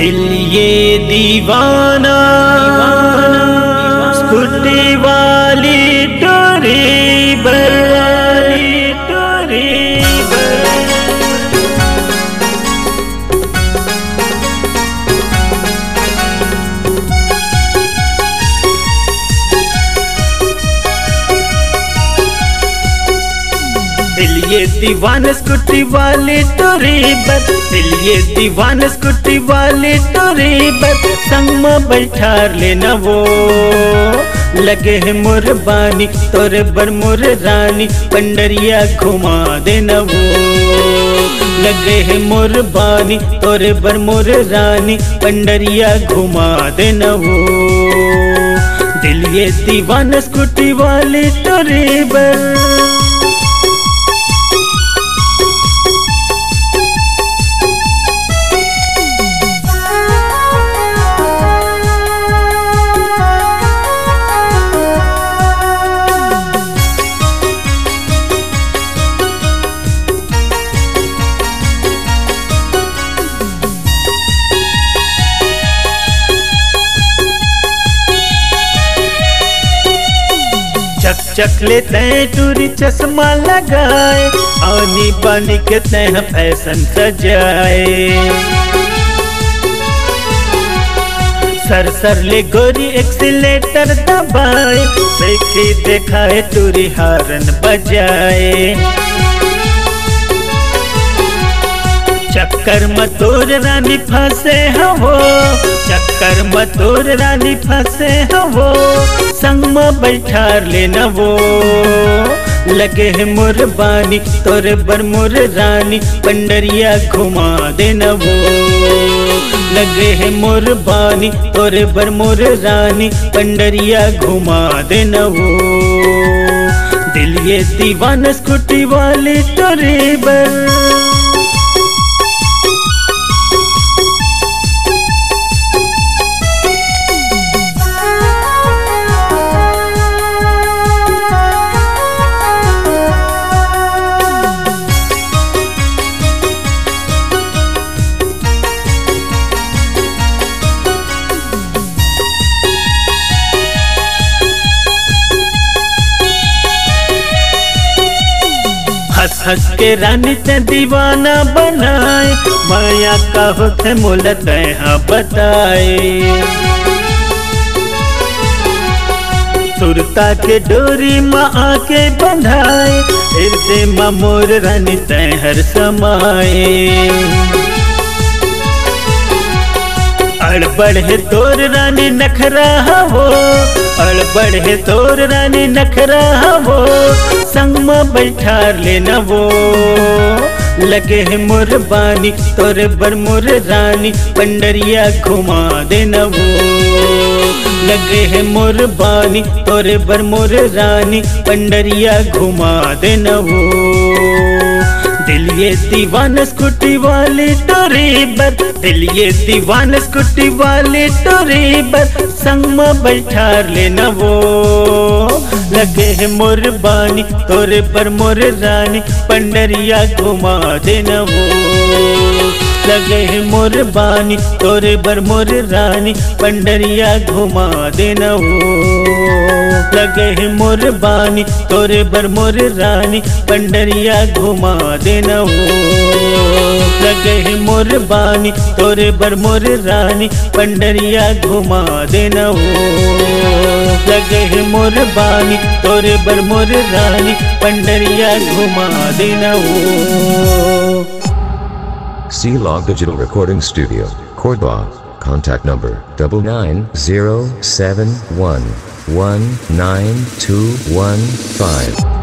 दिल ये दीवाना स्कूटी दिल ये दीवान स्कूटी वाले टोरी पर दिल ये दीवान स्कूटी वाली टोरी पर संग में बैठार लेना वो। लगे है मोर बानी तोरे बर मोर रानी पंडरिया घुमा देना वो। लगे है मोर बानी तोरे बर मोर रानी पंडरिया घुमा देना वो। दिल ये दीवान स्कूटी वाले टोरी पर चक चक लेते टूरी चश्मा लगाए, आनी पानी के तह फ़ैशन सजाए। सर सर ले गोरी एक्सीलेटर दबाए, देखे देखाए टूरी हारन बजाए। चक्कर मतोर रानी फंसे हो चक्कर मतोर रानी फंसे में बैठार लेना वो। लगे है मोर बानी तोरे बर मोर रानी पंडरिया घुमा देना वो। लगे है मोर बानी तोरे बर मोर रानी पंडरिया घुमा देना वो। दिल ये दीवान स्कूटी वाली तोरे बर। हंस के रानी से दीवाना बनाए। माया का होते हाँ बताए। सुरता के डोरी माँ आके बंधाए। हृदय माँ मोर रानी तय हर समाए। है तोर रानी नखरा हो अड़बड़ है तोर रानी नखरा हो संग में बैठार लेना वो लगे है मोर बानी, तोरे बर मोर रानी, पंडरिया घुमा देना वो लगे है मोर बानी, तोरे बर मोर रानी, पंडरिया घुमा देना वो ये दीवान स्कूटी वाली टोरी बर, दिल ये दीवान स्कूटी वाली टोरी बर, संग में बैठार लेना वो। लगे है मोर बानी, तोरे पर मोर रानी, पंडरिया घुमा देना वो। लगे है मोर बानी, तोरे पर मोर रानी, पंडरिया घुमा देना वो। लगे है मोर बानी तोरे बर मोर रानी पंडरिया घुमा देना हो। लगे है मोर बानी तोरे बर मोर रानी पंडरिया घुमा देना हो। लगे है मोर बानी तोरे बर मोर रानी पंडरिया घुमा देना हो। C Log Digital Recording Studio, Cordoba. Contact number double nine zero seven one one nine two one five.